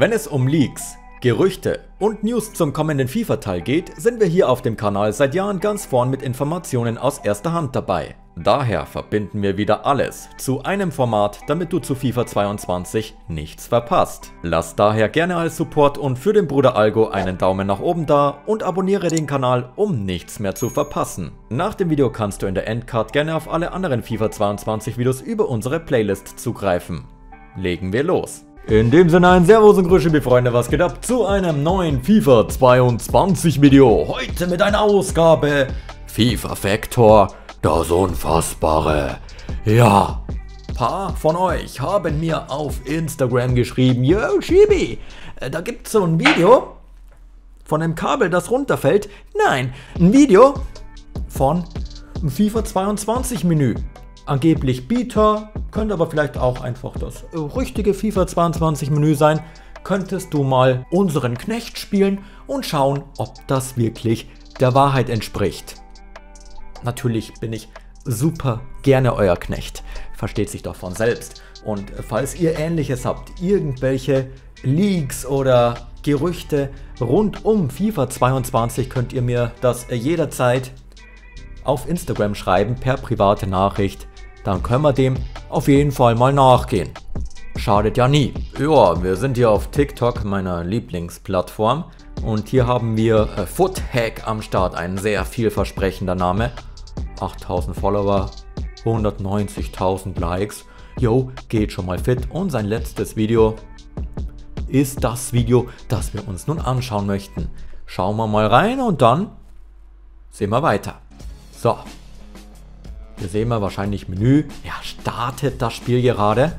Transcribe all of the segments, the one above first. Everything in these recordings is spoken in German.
Wenn es um Leaks, Gerüchte und News zum kommenden FIFA-Teil geht, sind wir hier auf dem Kanal seit Jahren ganz vorn mit Informationen aus erster Hand dabei. Daher verbinden wir wieder alles zu einem Format, damit du zu FIFA 22 nichts verpasst. Lass daher gerne als Support und für den Bruder Algo einen Daumen nach oben da und abonniere den Kanal, um nichts mehr zu verpassen. Nach dem Video kannst du in der Endcard gerne auf alle anderen FIFA 22 Videos über unsere Playlist zugreifen. Legen wir los. In dem Sinne ein Servus und Grüße, Freunde, was geht ab zu einem neuen FIFA 22 Video. Heute mit einer Ausgabe FIFA Factor, das Unfassbare. Ja, paar von euch haben mir auf Instagram geschrieben, Yo Chibi, äh, da gibt's so ein Video von einem Kabel, das runterfällt. Nein, ein Video von FIFA 22 Menü. Angeblich Beta, könnte aber vielleicht auch einfach das richtige FIFA 22 Menü sein. Könntest du mal unseren Knecht spielen und schauen, ob das wirklich der Wahrheit entspricht. Natürlich bin ich super gerne euer Knecht. Versteht sich doch von selbst. Und falls ihr ähnliches habt, irgendwelche Leaks oder Gerüchte rund um FIFA 22, könnt ihr mir das jederzeit auf Instagram schreiben per private Nachricht dann können wir dem auf jeden Fall mal nachgehen. Schadet ja nie. Ja, wir sind hier auf TikTok, meiner Lieblingsplattform. Und hier haben wir äh, Foothack am Start, ein sehr vielversprechender Name. 8000 Follower, 190.000 Likes. Yo, geht schon mal fit. Und sein letztes Video ist das Video, das wir uns nun anschauen möchten. Schauen wir mal rein und dann sehen wir weiter. So, hier sehen wir wahrscheinlich Menü. Ja, startet das Spiel gerade.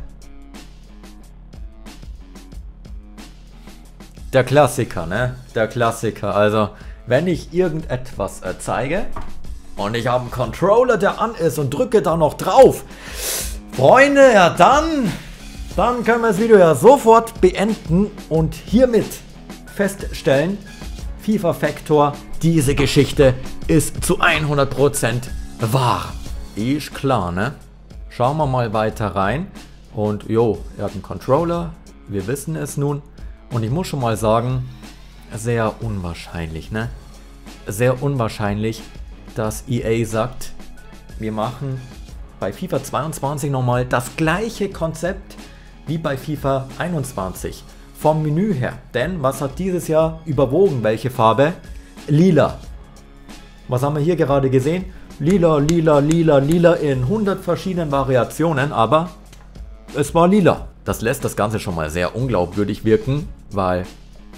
Der Klassiker, ne? Der Klassiker. Also, wenn ich irgendetwas äh, zeige und ich habe einen Controller, der an ist und drücke da noch drauf. Freunde, ja dann, dann können wir das Video ja sofort beenden und hiermit feststellen, FIFA Factor, diese Geschichte ist zu 100% wahr. Ist klar, ne? Schauen wir mal weiter rein. Und jo, er hat einen Controller. Wir wissen es nun. Und ich muss schon mal sagen, sehr unwahrscheinlich, ne? Sehr unwahrscheinlich, dass EA sagt, wir machen bei FIFA 22 nochmal das gleiche Konzept wie bei FIFA 21. Vom Menü her. Denn was hat dieses Jahr überwogen? Welche Farbe? Lila. Was haben wir hier gerade gesehen? Lila, lila, lila, lila in 100 verschiedenen Variationen, aber es war lila. Das lässt das Ganze schon mal sehr unglaubwürdig wirken, weil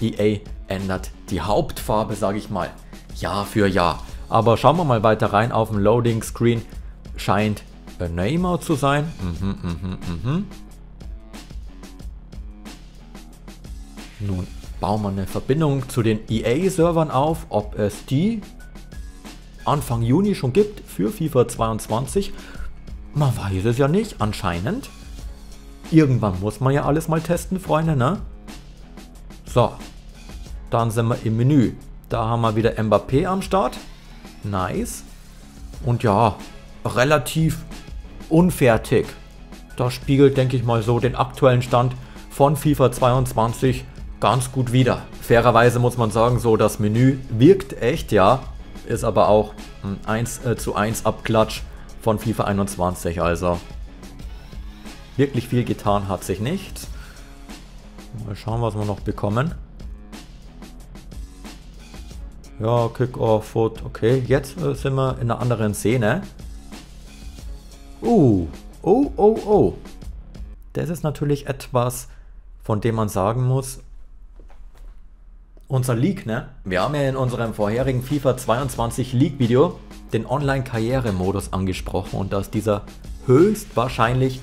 EA ändert die Hauptfarbe, sage ich mal, Jahr für Jahr. Aber schauen wir mal weiter rein auf dem Loading Screen. Scheint Neymar zu sein. Mhm, mhm, mhm. Nun bauen wir eine Verbindung zu den EA-Servern auf, ob es die Anfang Juni schon gibt für FIFA 22. Man weiß es ja nicht, anscheinend. Irgendwann muss man ja alles mal testen, Freunde, ne? So, dann sind wir im Menü. Da haben wir wieder Mbappé am Start. Nice. Und ja, relativ unfertig. Das spiegelt, denke ich mal so, den aktuellen Stand von FIFA 22 ganz gut wider. Fairerweise muss man sagen, so das Menü wirkt echt, ja ist aber auch ein 1 äh, zu 1 Abklatsch von FIFA 21. Also wirklich viel getan hat sich nicht. Mal schauen, was wir noch bekommen. Ja, Kick-Off, Foot. Okay, jetzt äh, sind wir in einer anderen Szene. Uh, oh, oh, oh. Das ist natürlich etwas, von dem man sagen muss, unser Leak, ne? Wir haben ja in unserem vorherigen FIFA 22 Leak-Video den Online-Karriere-Modus angesprochen und dass dieser höchstwahrscheinlich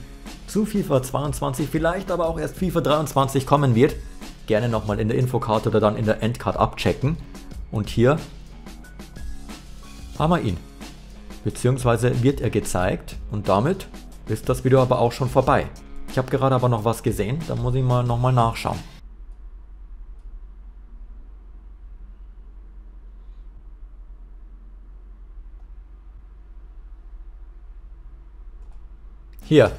zu FIFA 22, vielleicht aber auch erst FIFA 23 kommen wird. Gerne nochmal in der Infokarte oder dann in der Endcard abchecken. Und hier haben wir ihn. Beziehungsweise wird er gezeigt und damit ist das Video aber auch schon vorbei. Ich habe gerade aber noch was gesehen, da muss ich mal nochmal nachschauen. Hier.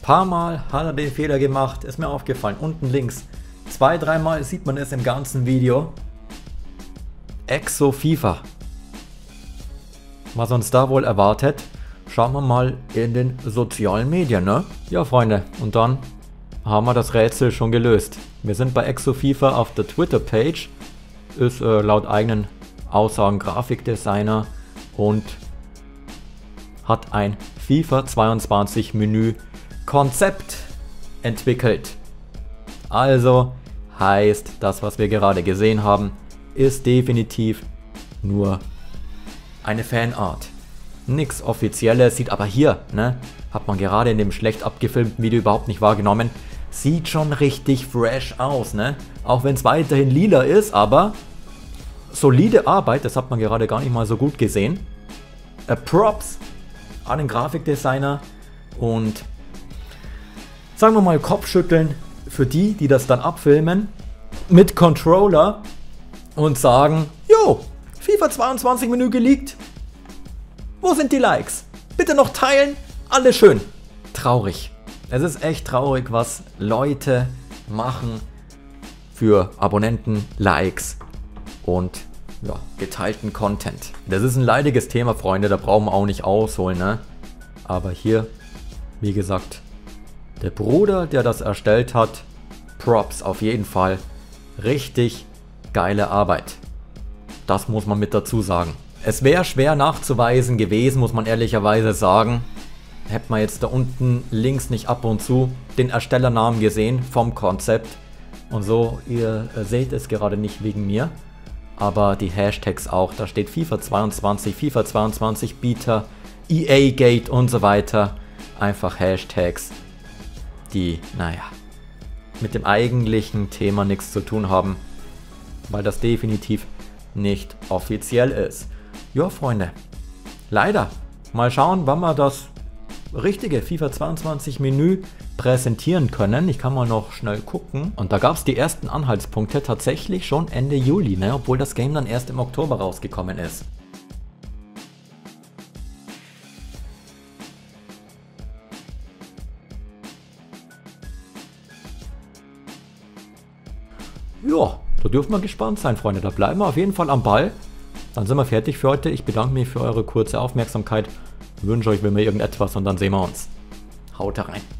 Paar Mal hat er den Fehler gemacht. Ist mir aufgefallen. Unten links Zwei, dreimal sieht man es im ganzen Video. Exo FIFA. Was uns da wohl erwartet, schauen wir mal in den sozialen Medien, ne? Ja, Freunde, und dann haben wir das Rätsel schon gelöst. Wir sind bei Exo FIFA auf der Twitter-Page. Ist äh, laut eigenen Aussagen Grafikdesigner und hat ein FIFA 22 Menü Konzept entwickelt. Also heißt das, was wir gerade gesehen haben, ist definitiv nur eine Fanart. Nix offizielles, sieht aber hier, ne, hat man gerade in dem schlecht abgefilmten Video überhaupt nicht wahrgenommen, sieht schon richtig fresh aus, ne? Auch wenn es weiterhin lila ist, aber solide Arbeit, das hat man gerade gar nicht mal so gut gesehen. Äh, Props an den Grafikdesigner und sagen wir mal Kopfschütteln für die, die das dann abfilmen mit Controller und sagen, Jo, FIFA 22 Menü geleakt. Wo sind die Likes? Bitte noch teilen, alles schön. Traurig. Es ist echt traurig, was Leute machen für Abonnenten, Likes und ja, geteilten Content. Das ist ein leidiges Thema, Freunde, da brauchen wir auch nicht ausholen, ne? Aber hier, wie gesagt, der Bruder, der das erstellt hat, Props auf jeden Fall. Richtig geile Arbeit. Das muss man mit dazu sagen. Es wäre schwer nachzuweisen gewesen, muss man ehrlicherweise sagen. Hätte man jetzt da unten links nicht ab und zu den Erstellernamen gesehen vom Konzept. Und so, ihr seht es gerade nicht wegen mir aber die Hashtags auch. Da steht FIFA 22, FIFA 22 Beta, EA Gate und so weiter. Einfach Hashtags, die, naja, mit dem eigentlichen Thema nichts zu tun haben, weil das definitiv nicht offiziell ist. Ja, Freunde, leider. Mal schauen, wann wir das richtige FIFA 22 Menü präsentieren können. Ich kann mal noch schnell gucken. Und da gab es die ersten Anhaltspunkte tatsächlich schon Ende Juli, ne? obwohl das Game dann erst im Oktober rausgekommen ist. Ja, da dürfen wir gespannt sein, Freunde. Da bleiben wir auf jeden Fall am Ball. Dann sind wir fertig für heute. Ich bedanke mich für eure kurze Aufmerksamkeit. Wünsche euch wie immer irgendetwas und dann sehen wir uns. Haut rein.